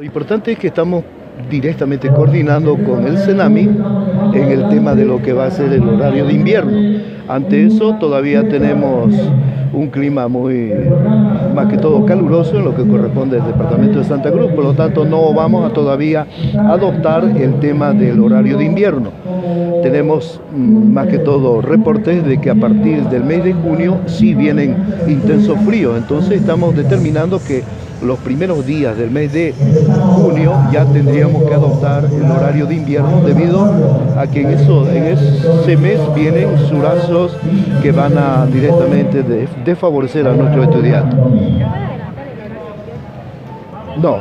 Lo importante es que estamos directamente coordinando con el CENAMI en el tema de lo que va a ser el horario de invierno. Ante eso todavía tenemos un clima muy, más que todo caluroso en lo que corresponde al departamento de Santa Cruz, por lo tanto no vamos a todavía adoptar el tema del horario de invierno. Tenemos mm, más que todo reportes de que a partir del mes de junio sí vienen intensos fríos, entonces estamos determinando que los primeros días del mes de junio ya tendríamos que adoptar el horario de invierno debido a que en, eso, en ese mes vienen surazos que van a directamente desfavorecer a nuestros estudiantes. No,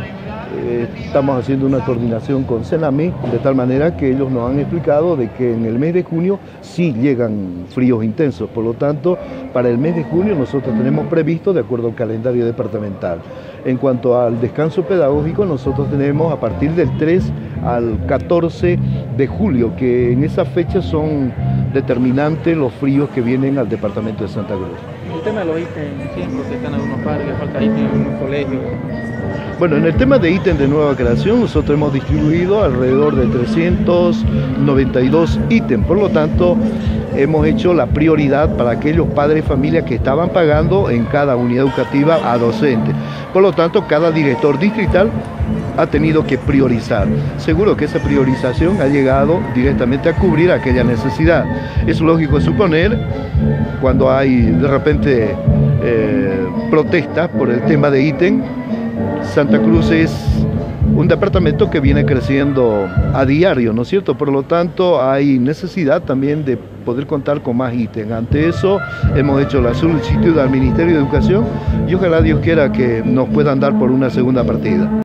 eh, estamos haciendo una coordinación con Senami de tal manera que ellos nos han explicado de que en el mes de junio sí llegan fríos intensos, por lo tanto, para el mes de junio nosotros tenemos previsto de acuerdo al calendario departamental. En cuanto al descanso pedagógico, nosotros tenemos a partir del 3 al 14 de julio, que en esa fecha son determinantes los fríos que vienen al departamento de Santa Cruz. El tema de los ítems, que están en algunos parques, falta ítems en algunos colegios. Bueno, en el tema de ítems de nueva creación, nosotros hemos distribuido alrededor de 392 ítems, por lo tanto, hemos hecho la prioridad para aquellos padres y familias que estaban pagando en cada unidad educativa a docentes. Por lo tanto, cada director distrital ha tenido que priorizar. Seguro que esa priorización ha llegado directamente a cubrir aquella necesidad. Es lógico suponer, cuando hay de repente eh, protestas por el tema de ítem, Santa Cruz es un departamento que viene creciendo a diario, ¿no es cierto? Por lo tanto, hay necesidad también de poder contar con más ítems. Ante eso, hemos hecho la solicitud al Ministerio de Educación y ojalá Dios quiera que nos puedan dar por una segunda partida.